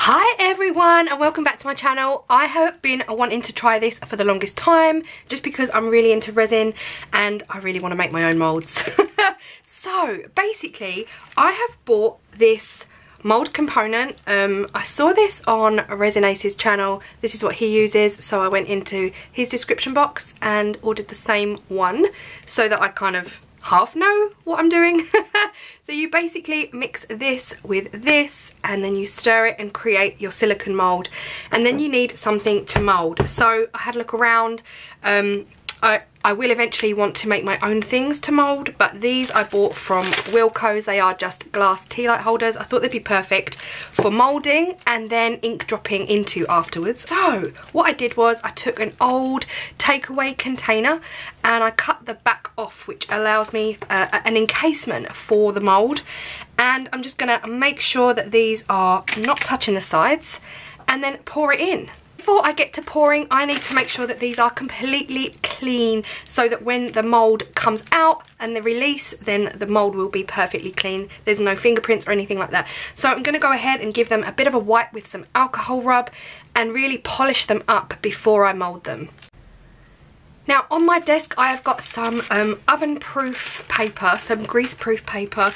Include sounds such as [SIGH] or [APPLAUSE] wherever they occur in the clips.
Hi everyone and welcome back to my channel. I have been wanting to try this for the longest time just because I'm really into resin and I really want to make my own moulds. [LAUGHS] so basically I have bought this mould component. Um, I saw this on Resin Ace's channel. This is what he uses so I went into his description box and ordered the same one so that I kind of half know what I'm doing. [LAUGHS] so you basically mix this with this and then you stir it and create your silicone mould and then you need something to mould. So I had a look around. Um, I, I will eventually want to make my own things to mould, but these I bought from Wilko's. They are just glass tea light holders. I thought they'd be perfect for moulding and then ink dropping into afterwards. So what I did was I took an old takeaway container and I cut the back off, which allows me uh, an encasement for the mould. And I'm just gonna make sure that these are not touching the sides and then pour it in before I get to pouring, I need to make sure that these are completely clean so that when the mould comes out and the release, then the mould will be perfectly clean. There's no fingerprints or anything like that. So I'm going to go ahead and give them a bit of a wipe with some alcohol rub and really polish them up before I mould them. Now on my desk I have got some um, oven proof paper, some grease proof paper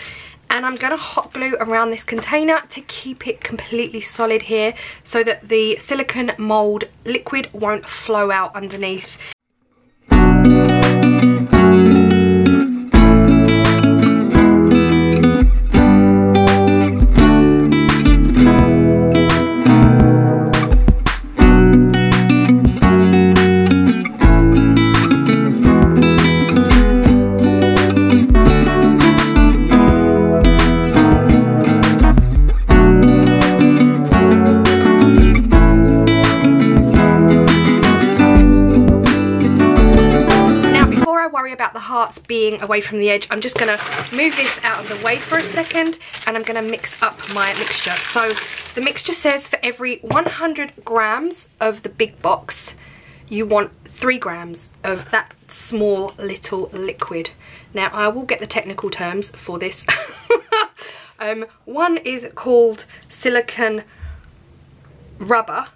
and I'm going to hot glue around this container to keep it completely solid here so that the silicone mould liquid won't flow out underneath. Parts being away from the edge, I'm just to move this out of the way for a second and I'm to mix up my mixture. So the mixture says for every 100 grams of the big box, you want 3 grams of that small little liquid. Now I will get the technical terms for this. [LAUGHS] um, one is called silicon rubber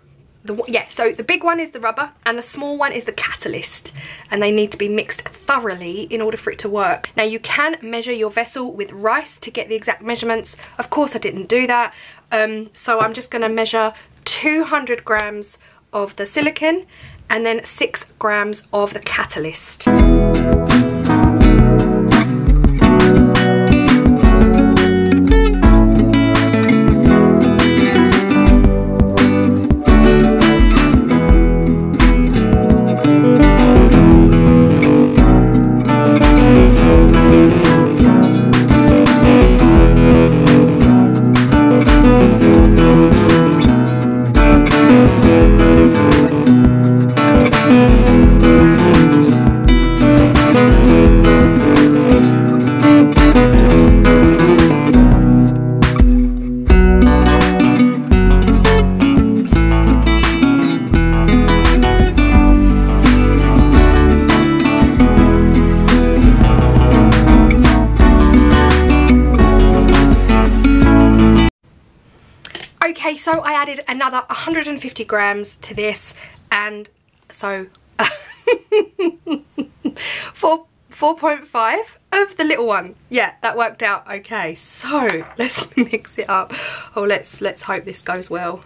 the yeah so the big one is the rubber and the small one is the catalyst. And they need to be mixed thoroughly in order for it to work. Now you can measure your vessel with rice to get the exact measurements. Of course I didn't do that. Um, so I'm just going to measure 200 grams of the silicon and then 6 grams of the catalyst Okay, so I added another 150 grams to this and so [LAUGHS] 4 4.5 of the little one. Yeah, that worked out okay. So [LAUGHS] let's mix it up. Oh, let's let's hope this goes well.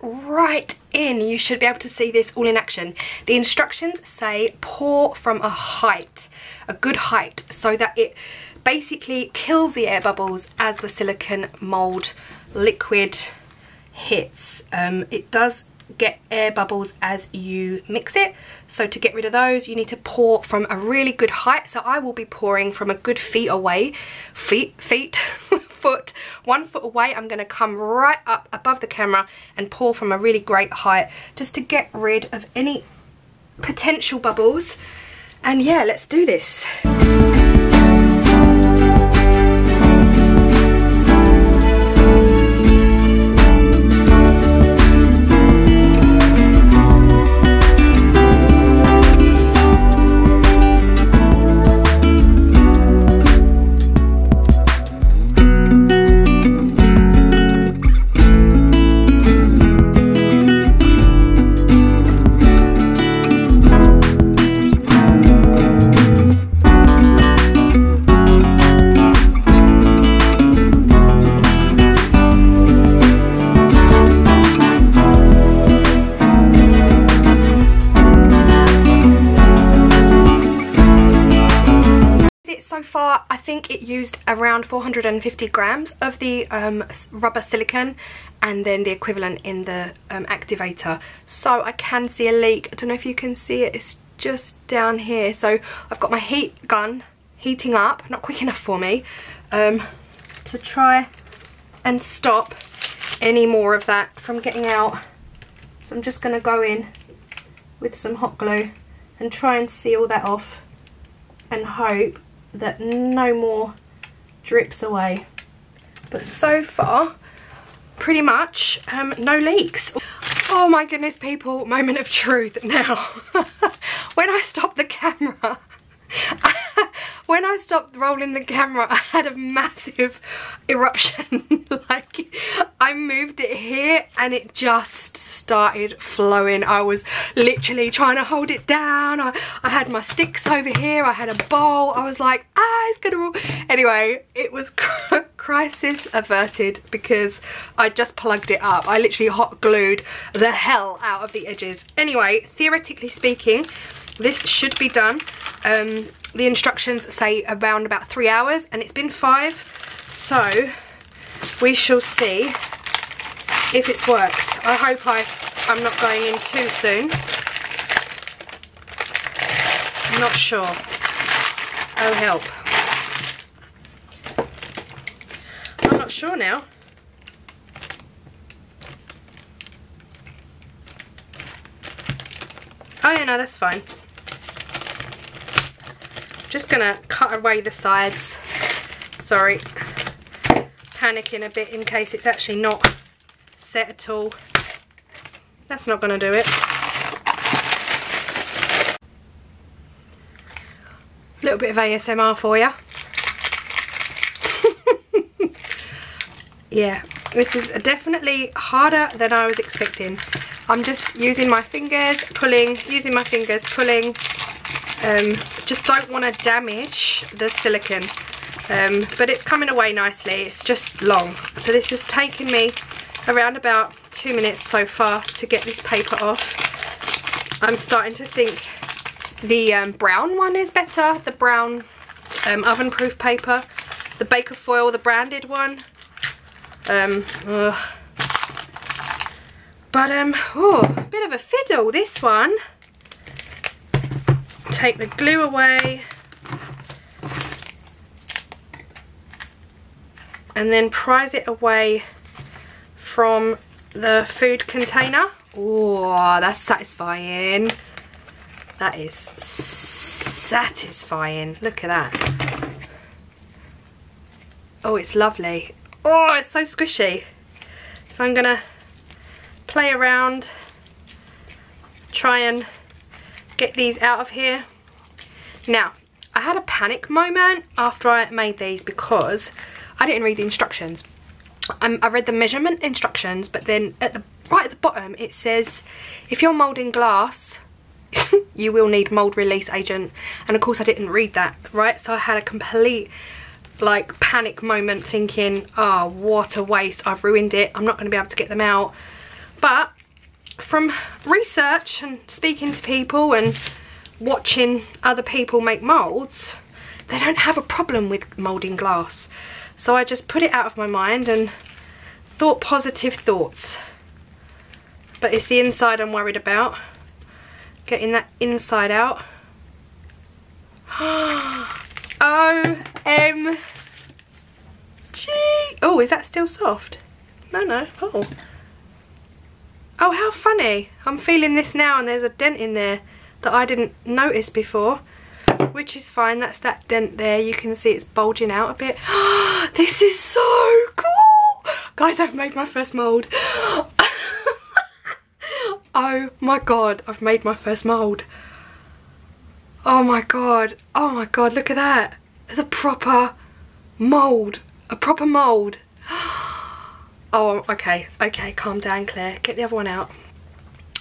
Right in. You should be able to see this all in action. The instructions say pour from a height, a good height, so that it basically kills the air bubbles as the silicone mould liquid hits. Um, it does get air bubbles as you mix it. So to get rid of those, you need to pour from a really good height. So I will be pouring from a good feet away, feet, feet, [LAUGHS] foot, one foot away. I'm gonna come right up above the camera and pour from a really great height just to get rid of any potential bubbles. And yeah, let's do this. Think it used around 450 grams of the um, rubber silicone and then the equivalent in the um, activator. So I can see a leak. I don't know if you can see it. It's just down here. So I've got my heat gun heating up. Not quick enough for me um, to try and stop any more of that from getting out. So I'm just going to go in with some hot glue and try and seal that off and hope that no more drips away. But so far, pretty much um, no leaks. Oh my goodness people, moment of truth now. [LAUGHS] when I stopped the camera, [LAUGHS] when I stopped rolling the camera, [LAUGHS] I had a massive eruption. [LAUGHS] like, I moved it here and it just started flowing. I was literally trying to hold it down. I, I had my sticks over here. I had a bowl. I was like, ah, it's gonna roll. Anyway, it was [LAUGHS] crisis averted because I just plugged it up. I literally hot glued the hell out of the edges. Anyway, theoretically speaking, this should be done. Um, the instructions say around about three hours and it's been five. So we shall see if it's worked. I hope I, I'm not going in too soon. I'm not sure. Oh help. I'm not sure now. Oh yeah, no, that's fine. Just gonna cut away the sides. Sorry, panicking a bit in case it's actually not set at all. That's not gonna do it. Little bit of ASMR for you. [LAUGHS] yeah, this is definitely harder than I was expecting. I'm just using my fingers, pulling, using my fingers, pulling. Um, just don't want to damage the silicone. Um, but it's coming away nicely. It's just long. So this has taken me around about two minutes so far to get this paper off. I'm starting to think the um, brown one is better. The brown um, oven proof paper. The Baker Foil, the branded one. Um, but, um, oh, bit of a fiddle, this one. Take the glue away. And then prise it away from the food container. Oh, that's satisfying. That is satisfying. Look at that. Oh, it's lovely. Oh, it's so squishy. So I'm going to play around, try and get these out of here. Now, I had a panic moment after I made these because I didn't read the instructions. Um, I read the measurement instructions, but then at the right at the bottom it says if you're moulding glass, [LAUGHS] you will need mould release agent. And of course I didn't read that, right? So I had a complete like panic moment thinking, oh, what a waste. I've ruined it. I'm not going to be able to get them out. But from research and speaking to people and watching other people make moulds, they don't have a problem with moulding glass. So I just put it out of my mind and thought positive thoughts. but it's the inside I'm worried about. Getting that inside out. [GASPS] O-M-G. Oh, is that still soft? No, no. Oh. Oh, how funny. I'm feeling this now and there's a dent in there that I didn't notice before. Which is fine. That's that dent there. You can see it's bulging out a bit. [GASPS] this is so cool. Guys, I've made my first mould. [LAUGHS] oh my god. I've made my first mould. Oh my god. Oh my god, look at that. There's a proper mould. A proper mould. Oh, okay. Okay, calm down, Claire. Get the other one out.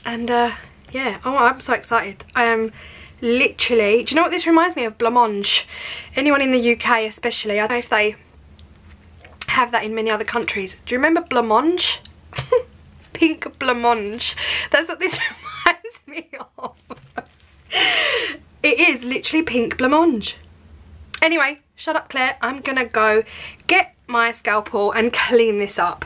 And, uh, yeah. Oh, I'm so excited. I am literally... Do you know what this reminds me of? Blancmange. Anyone in the UK especially. I don't know if they have that in many other countries. Do you remember blancmange? [LAUGHS] Pink blancmange. That's what this [LAUGHS] reminds me of. it is literally pink blancmange. Anyway, shut up Claire. I'm gonna go get my scalpel and clean this up.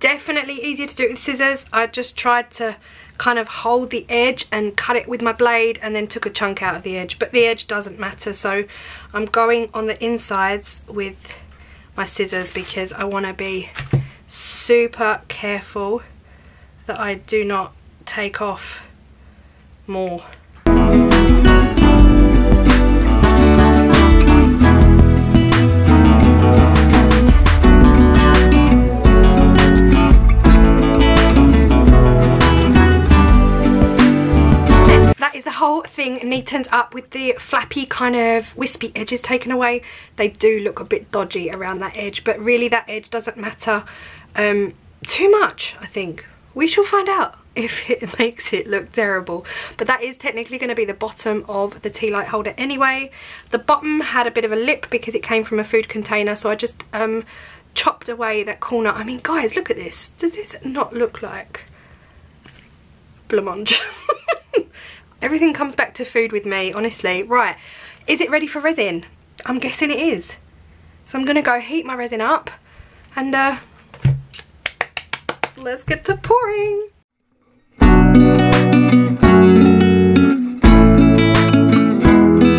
Definitely easier to do with scissors. I just tried to kind of hold the edge and cut it with my blade and then took a chunk out of the edge. But the edge doesn't matter. So I'm going on the insides with my scissors because I want to be super careful that I do not take off more. Whole thing neatened up with the flappy kind of wispy edges taken away. They do look a bit dodgy around that edge, but really that edge doesn't matter um, too much, I think. We shall find out [LAUGHS] if it makes it look terrible. But that is technically going to be the bottom of the tea light holder anyway. The bottom had a bit of a lip because it came from a food container, so I just um, chopped away that corner. I mean, guys, look at this. Does this not look like blancmange? [LAUGHS] Everything comes back to food with me, honestly. Right, is it ready for resin? I'm guessing it is. So I'm gonna go heat my resin up and uh, let's get to pouring.